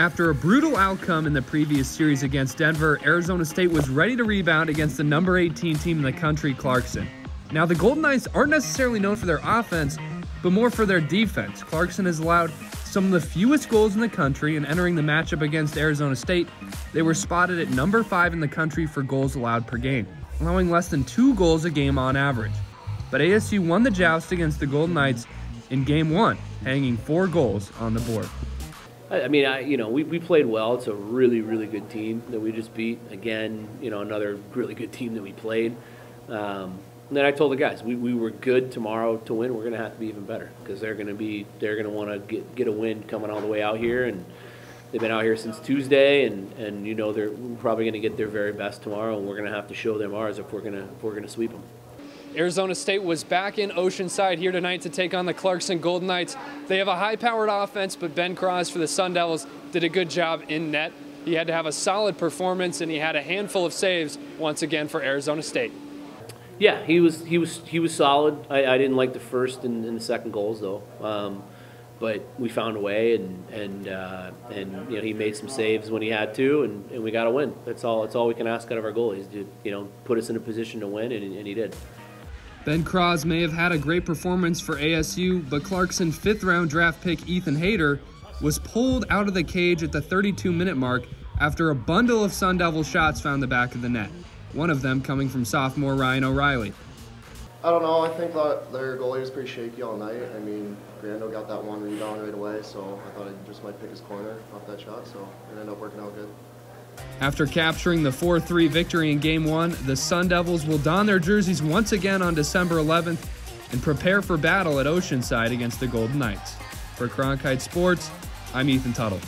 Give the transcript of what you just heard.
After a brutal outcome in the previous series against Denver, Arizona State was ready to rebound against the number 18 team in the country, Clarkson. Now, the Golden Knights aren't necessarily known for their offense, but more for their defense. Clarkson has allowed some of the fewest goals in the country, and entering the matchup against Arizona State, they were spotted at number 5 in the country for goals allowed per game, allowing less than two goals a game on average. But ASU won the joust against the Golden Knights in game one, hanging four goals on the board. I mean, I, you know, we, we played well. It's a really, really good team that we just beat. Again, you know, another really good team that we played. Um, and then I told the guys, we, we were good tomorrow to win. We're going to have to be even better because they're going to be they're going to want to get get a win coming all the way out here, and they've been out here since Tuesday, and, and you know they're probably going to get their very best tomorrow, and we're going to have to show them ours if we're going to if we're going to sweep them. Arizona State was back in Oceanside here tonight to take on the Clarkson Golden Knights. They have a high-powered offense, but Ben Kraws for the Sun Devils did a good job in net. He had to have a solid performance, and he had a handful of saves once again for Arizona State. Yeah, he was he was he was solid. I, I didn't like the first and, and the second goals though, um, but we found a way and and uh, and you know he made some saves when he had to, and, and we got a win. That's all. That's all we can ask out of our goalies. To, you know, put us in a position to win, and, and he did. Ben Kraws may have had a great performance for ASU, but Clarkson fifth round draft pick Ethan Haider was pulled out of the cage at the 32 minute mark after a bundle of Sun Devil shots found the back of the net one of them coming from sophomore Ryan O'Reilly. I don't know. I think that their goalie was pretty shaky all night. I mean, Grando got that one rebound right away, so I thought I just might pick his corner off that shot, so it ended up working out good. After capturing the 4 3 victory in Game 1, the Sun Devils will don their jerseys once again on December 11th and prepare for battle at Oceanside against the Golden Knights. For Cronkite Sports, I'm Ethan Tuttle.